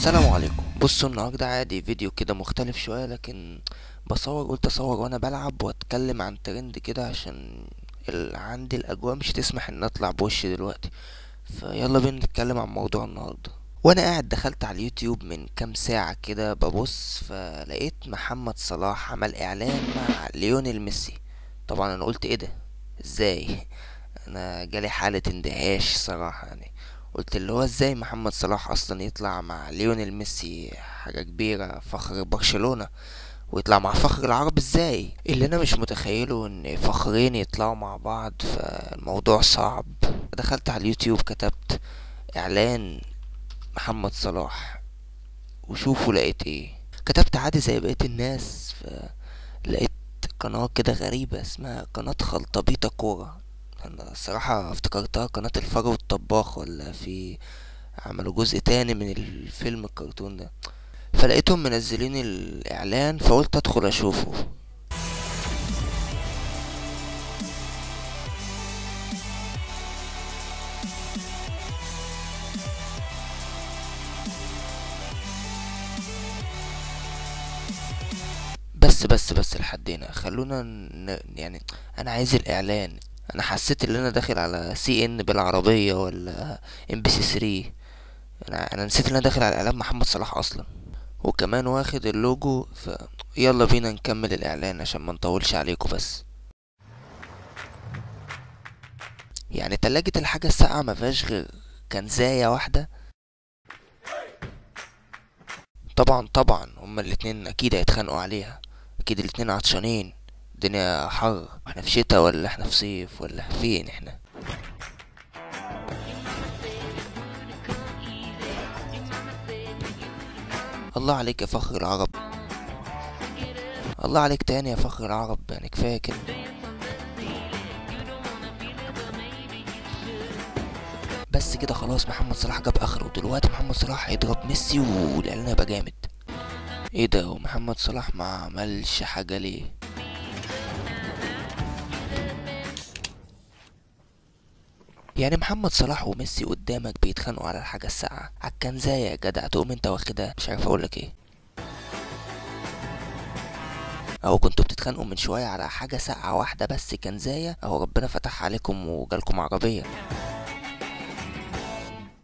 السلام عليكم. بصوا النهارده عادي فيديو كده مختلف شوية لكن بصور قلت اصور وأنا بلعب وأتكلم عن ترند كده عشان ال... عندي الأجواء مش تسمح إن أطلع بوشي دلوقتي. فيلا بينا نتكلم عن موضوع النهارده. وأنا قاعد دخلت على اليوتيوب من كام ساعة كده ببص فلقيت محمد صلاح عمل إعلان مع ليونيل ميسي. طبعا أنا قلت إيه ده؟ إزاي؟ أنا جالي حالة اندهاش صراحة يعني. قلت اللي هو إزاي محمد صلاح أصلا يطلع مع ليونيل ميسي حاجة كبيرة فخر برشلونة ويطلع مع فخر العرب إزاي؟ اللي أنا مش متخيله إن فخرين يطلعوا مع بعض فالموضوع صعب. دخلت على اليوتيوب كتبت إعلان محمد صلاح وشوفوا لقيت إيه. كتبت عادي زي بقية الناس فلقيت قناة كده غريبة اسمها قناة خلطبيطة كورة. أنا الصراحة افتكرتها قناة الفرو الطباخ ولا في عملوا جزء تاني من الفيلم الكرتون ده. فلقيتهم منزلين الإعلان فقلت أدخل أشوفه. بس بس بس لحد هنا. خلونا ن... يعني أنا عايز الإعلان. أنا حسيت إن أنا داخل على سي ان بالعربية ولا ام بي سي 3 أنا أنا نسيت إن أنا داخل على إعلان محمد صلاح أصلا. وكمان واخد اللوجو ف يلا بينا نكمل الإعلان عشان ما نطولش عليكم بس. يعني تلاجة الحاجة الساقعة ما فيهاش غير كنزاية واحدة؟ طبعا طبعا هما الاتنين أكيد هيتخانقوا عليها. أكيد الاتنين عطشانين. الدنيا حر. إحنا في شتاء ولا إحنا في صيف ولا فين إحنا؟ الله عليك يا فخر العرب. الله عليك تاني يا فخر العرب. يعني كفاية كده. بس كده خلاص محمد صلاح جاب آخره. دلوقتي محمد صلاح هيضرب ميسي والإعلان هيبقى جامد. إيه ده؟ هو محمد صلاح ما عملش حاجة ليه؟ يعني محمد صلاح وميسي قدامك بيتخانقوا على الحاجة الساقعة. على الكنزاية يا جدع تقوم انت واخدها مش عارف اقولك إيه. أهو كنتوا بتتخانقوا من شوية على حاجة ساقعة واحدة بس كنزاية. أهو ربنا فتح عليكم وجالكم عربية.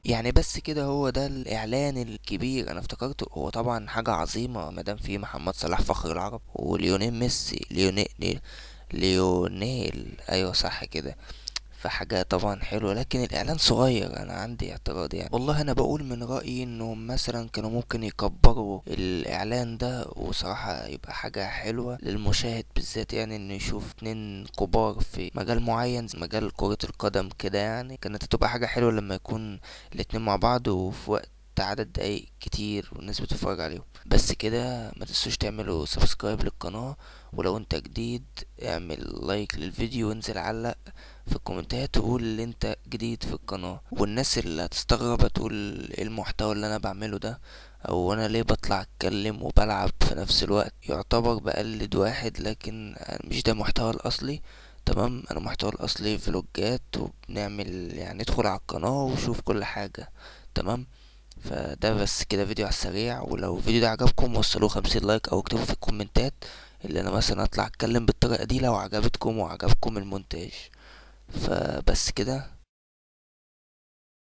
يعني بس كده هو ده الإعلان الكبير. أنا افتكرته هو طبعا حاجة عظيمة مادام في محمد صلاح فخر العرب. وليونيل ميسي ليونيل ليونيل. أيوه صح كده. فحاجة طبعا حلوة لكن الإعلان صغير أنا عندي اعتراض يعني. والله أنا بقول من رأيي إنهم مثلا كانوا ممكن يكبروا الإعلان ده وصراحة يبقى حاجة حلوة للمشاهد بالذات يعني إنه يشوف اتنين كبار في مجال معين مجال كرة القدم كده يعني. كانت هتبقى حاجة حلوة لما يكون الاتنين مع بعض وفي وقت عدد دقايق كتير والناس بتتفرج عليهم. بس كده ما تنسوش تعملوا subscribe للقناة ولو انت جديد اعمل like للفيديو وانزل علق في ال comment ات وقول اللي انت جديد في القناة. والناس اللي هتستغرب هتقول إيه المحتوى اللي أنا بعمله ده؟ أو أنا ليه بطلع اتكلم وبلعب في نفس الوقت؟ يعتبر بقلد واحد لكن مش ده محتوى الأصلي. تمام؟ أنا محتوى الأصلي vlog ات وبنعمل يعني ادخل على القناة وشوف كل حاجة. تمام؟ فده بس كده فيديو على السريع ولو الفيديو ده عجبكم وصلوه خمسين like أو اكتبوا في ال comment ات اللي أنا مثلا أطلع أتكلم بالطريقة دي لو عجبتكم وعجبكم المونتاج. فبس كده